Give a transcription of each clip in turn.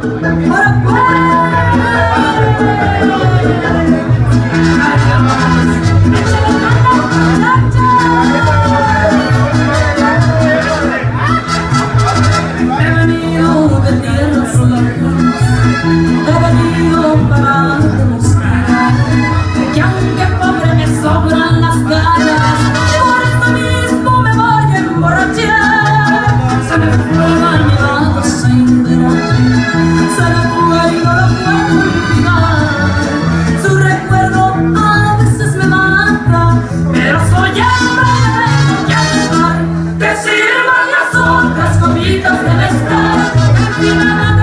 What gritos de la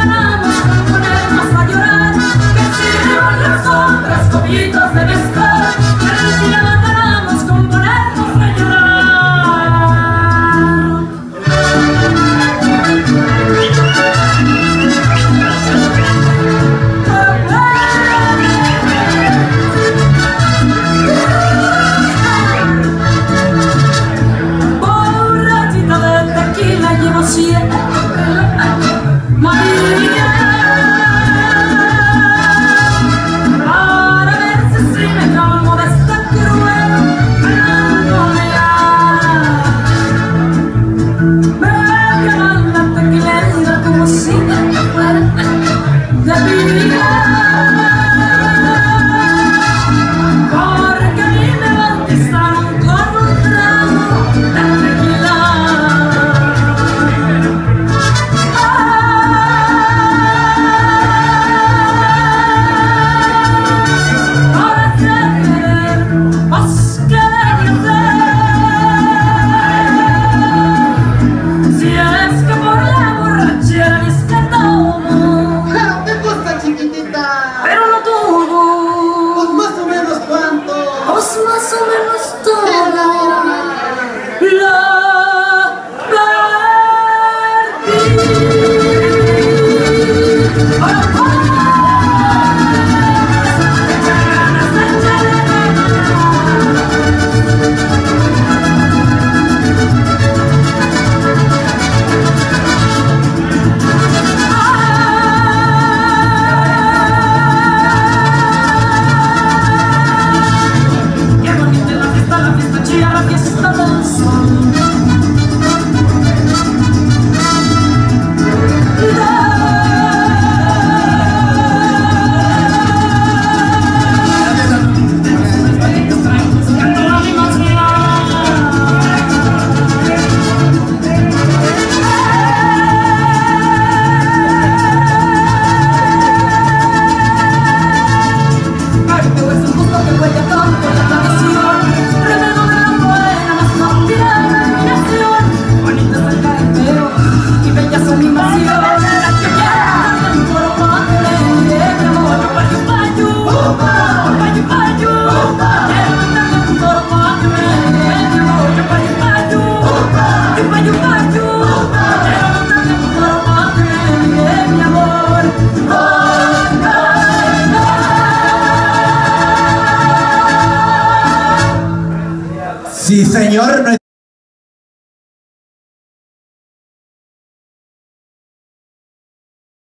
Sí, señor.